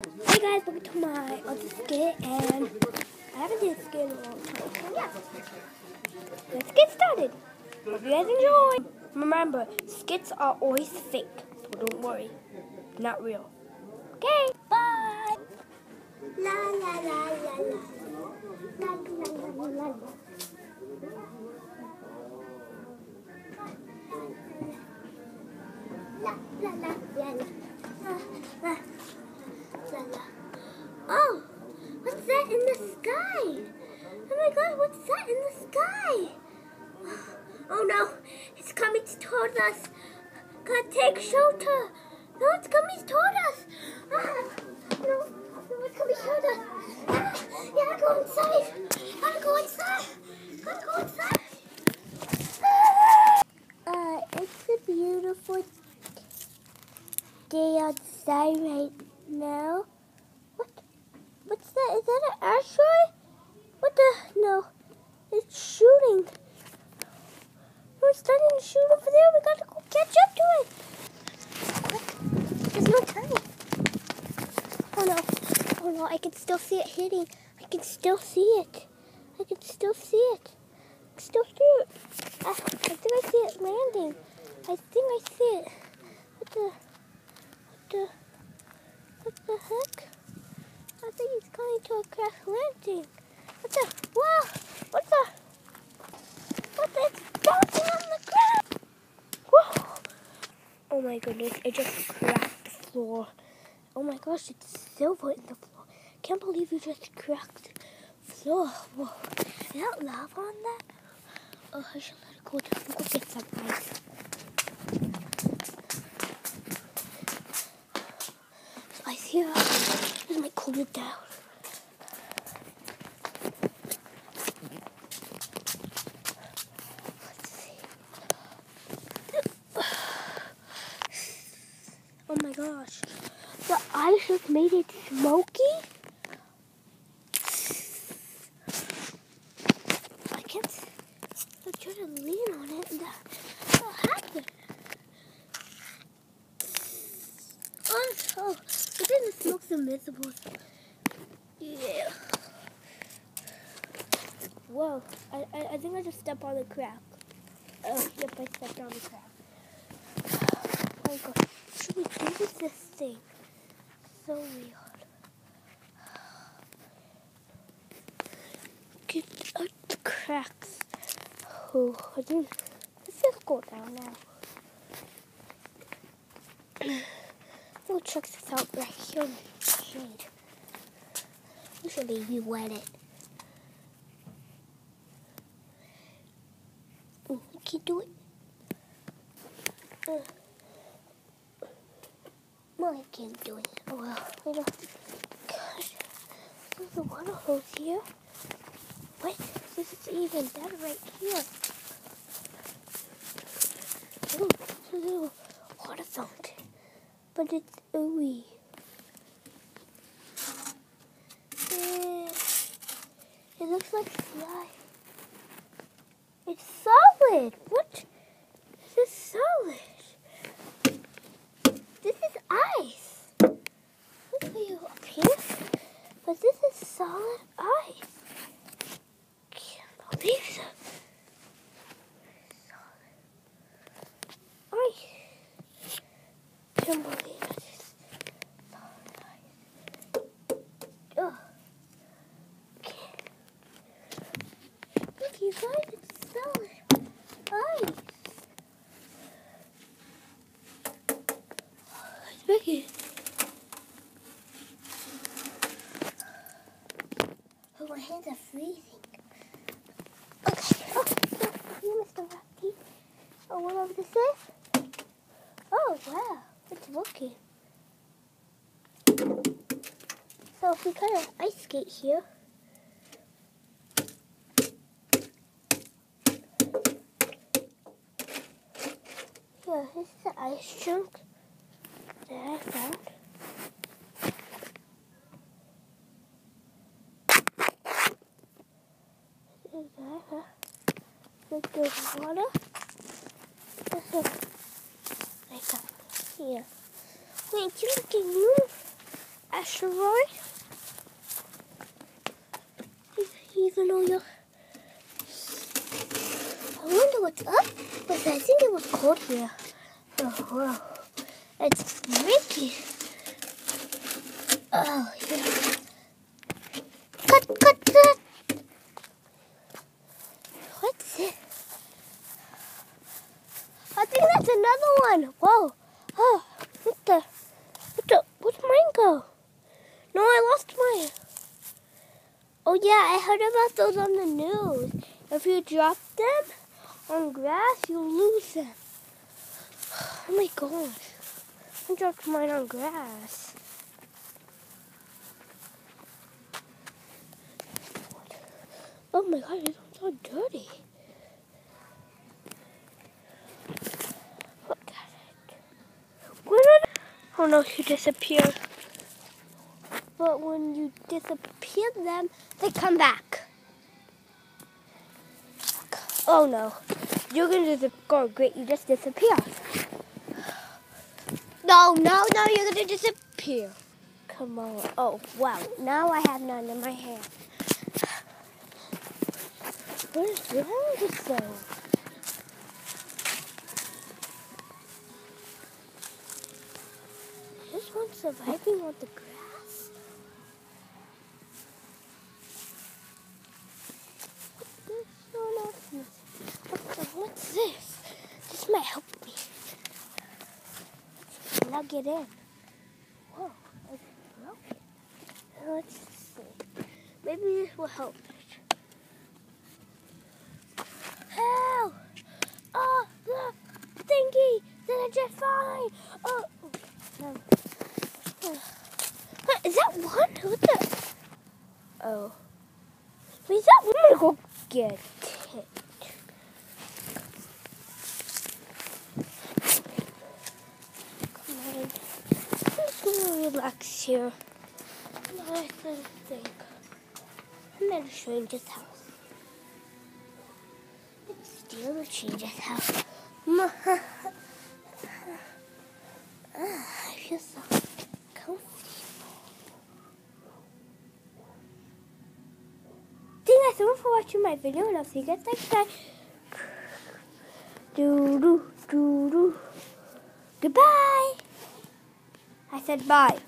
Hey guys, welcome to my other skit, and I haven't done a skit in a long time. So yeah, let's get started. Hope you guys enjoy. Remember, skits are always fake, so don't worry, not real. Okay, bye. La la la la la. La la la la la. La la la la la. La ah, ah. Outside right now. What? What's that? Is that an asteroid? What the? No. It's shooting. We're starting to shoot over there. We gotta go catch up to it. There's no time. Oh no. Oh no. I can still see it hitting. I can still see it. I can still see it. I can still see it. Ah, I think I see it landing. I think I see it. What the? What the? What the heck? I think he's coming to a crash landing. What the? Wow! What the? What the? It's bouncing on the ground! Whoa! Oh my goodness, it just cracked the floor. Oh my gosh, it's silver in the floor. Can't believe you just cracked the floor. Whoa. Is that lava on that? Oh, I should let it go down. Go get some ice. So ice here. This might cool it down. Oh my gosh. The ice just made it smoky? I can't. I try to lean on it and that happened? Oh, oh, I think the smoke's invisible. Yeah. Whoa, I, I, I think I just stepped on the crack. Oh, yep, I stepped on the crack. Oh my god, should we do with this thing? So weird. Get out the cracks. Oh, I think let's just go down now. We'll check this out right here in the shade. We should maybe wet it. Oh, we can do it. Uh, well, I can't do it. Oh, well, I don't. Gosh, there's a water hose here. What? This is even better right here. Oh, it's a little water fountain. But it's ooey. Eh, It looks like slime. It's solid. What? This is solid. This is ice. Look for you up here. But this is solid ice. Can't believe it. Solid ice. Can't believe it. You guys, it's solid ice. It's wicked. Oh, my hands are freezing. Okay. Oh, no, Mr. Rocky. Oh, whatever this is. Oh, wow. It's working. So if we kind of ice skate here. Yeah, this is the ice chunk that I found. This is that, huh? With the water. This is like that here. Wait, you can move. asteroid. Even though you're... I wonder what's up, but I think it was cold here. Oh, wow. It's freaky. Oh, yeah. Cut, cut, cut. What's it? I think that's one. Whoa. Oh, what the? What the? Where'd mine go? No, I lost mine. Oh, yeah, I heard about those on the news. If you drop them on grass, you lose them. Oh my gosh. I dropped mine on grass. Oh my god, it's so dirty. Look at it. Where did Oh no, she disappeared. But when you disappear them, they come back. Oh no. You're gonna go great, you just disappear. No, no, no, you're gonna disappear. Come on. Oh, wow. Now I have none in my hand. What is wrong with them? This one's surviving on the grass. What's this? This might help me. Plug it in. Whoa, it's broken. Let's see. Maybe this will help. Help! Oh, the thingy that I just found. Oh, no. What, is that one? What the? Oh. Is that one? I'm gonna go get it. Come on. I'm just gonna relax here. And think. I'm at a stranger's house. It's still a stranger's house. I feel so Thank you so much for watching my video and I'll see you guys next time. Doo doo doo doo. Goodbye. I said bye.